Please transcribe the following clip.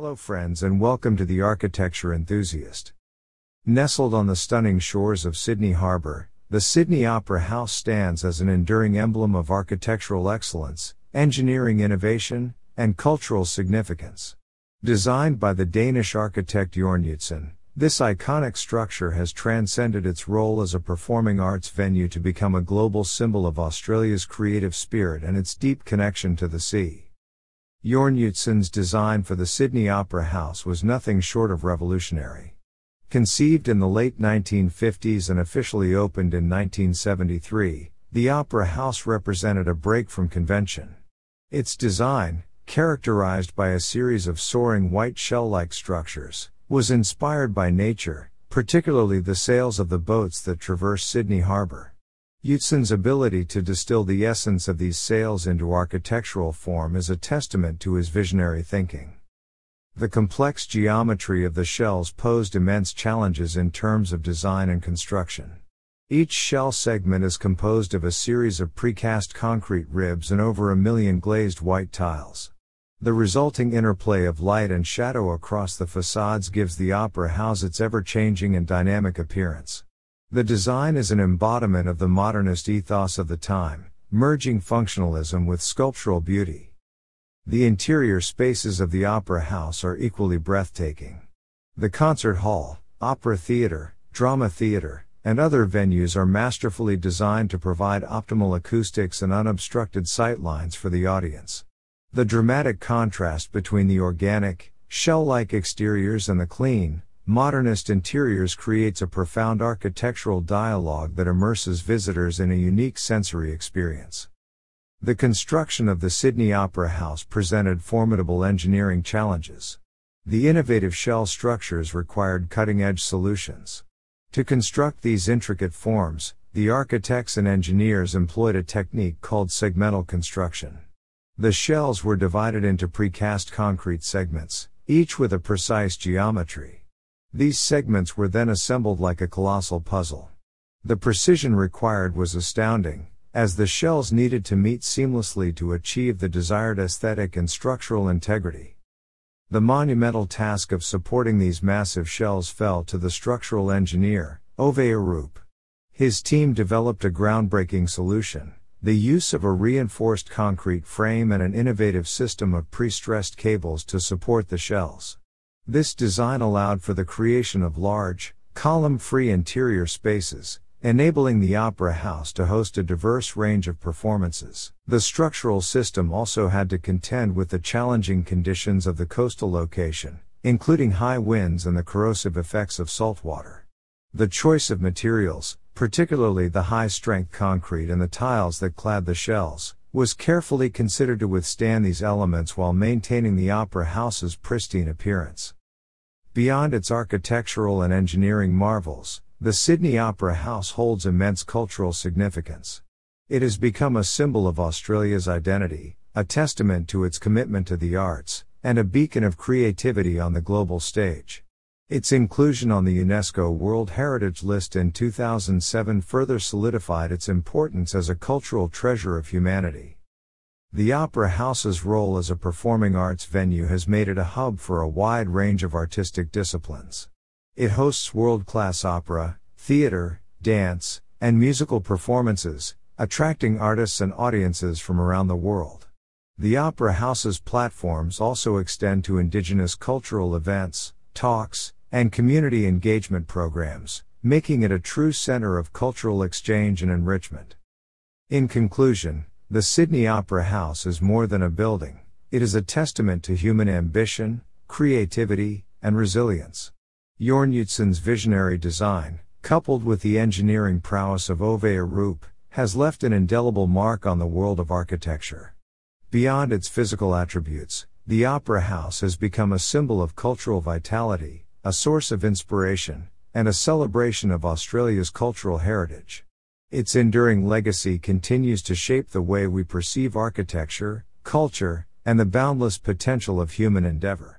Hello, friends, and welcome to the Architecture Enthusiast. Nestled on the stunning shores of Sydney Harbour, the Sydney Opera House stands as an enduring emblem of architectural excellence, engineering innovation, and cultural significance. Designed by the Danish architect Jørn Utzon, this iconic structure has transcended its role as a performing arts venue to become a global symbol of Australia's creative spirit and its deep connection to the sea. Jørn Utzon's design for the Sydney Opera House was nothing short of revolutionary. Conceived in the late 1950s and officially opened in 1973, the Opera House represented a break from convention. Its design, characterized by a series of soaring white shell like structures, was inspired by nature, particularly the sails of the boats that traverse Sydney Harbour. Utzon's ability to distill the essence of these sails into architectural form is a testament to his visionary thinking. The complex geometry of the shells posed immense challenges in terms of design and construction. Each shell segment is composed of a series of precast concrete ribs and over a million glazed white tiles. The resulting interplay of light and shadow across the facades gives the opera house its ever changing and dynamic appearance. The design is an embodiment of the modernist ethos of the time, merging functionalism with sculptural beauty. The interior spaces of the Opera House are equally breathtaking. The concert hall, opera theater, drama theater, and other venues are masterfully designed to provide optimal acoustics and unobstructed sightlines for the audience. The dramatic contrast between the organic, shell like exteriors and the clean, modernist interiors creates a profound architectural dialogue that immerses visitors in a unique sensory experience. The construction of the Sydney Opera House presented formidable engineering challenges. The innovative shell structures required cutting edge solutions. To construct these intricate forms, the architects and engineers employed a technique called segmental construction. The shells were divided into precast concrete segments, each with a precise geometry. These segments were then assembled like a colossal puzzle. The precision required was astounding, as the shells needed to meet seamlessly to achieve the desired aesthetic and structural integrity. The monumental task of supporting these massive shells fell to the structural engineer, Ove Arup. His team developed a groundbreaking solution the use of a reinforced concrete frame and an innovative system of pre stressed cables to support the shells. This design allowed for the creation of large, column free interior spaces, enabling the Opera House to host a diverse range of performances. The structural system also had to contend with the challenging conditions of the coastal location, including high winds and the corrosive effects of saltwater. The choice of materials, particularly the high strength concrete and the tiles that clad the shells, was carefully considered to withstand these elements while maintaining the Opera House's pristine appearance. Beyond its architectural and engineering marvels, the Sydney Opera House holds immense cultural significance. It has become a symbol of Australia's identity, a testament to its commitment to the arts, and a beacon of creativity on the global stage. Its inclusion on the UNESCO World Heritage List in 2007 further solidified its importance as a cultural treasure of humanity. The Opera House's role as a performing arts venue has made it a hub for a wide range of artistic disciplines. It hosts world class opera, theater, dance, and musical performances, attracting artists and audiences from around the world. The Opera House's platforms also extend to indigenous cultural events, talks, and community engagement programs, making it a true center of cultural exchange and enrichment. In conclusion, the Sydney Opera House is more than a building, it is a testament to human ambition, creativity, and resilience. Jørn Utzon's visionary design, coupled with the engineering prowess of Ove Arup, has left an indelible mark on the world of architecture. Beyond its physical attributes, the Opera House has become a symbol of cultural vitality, a source of inspiration, and a celebration of Australia's cultural heritage. Its enduring legacy continues to shape the way we perceive architecture, culture, and the boundless potential of human endeavor.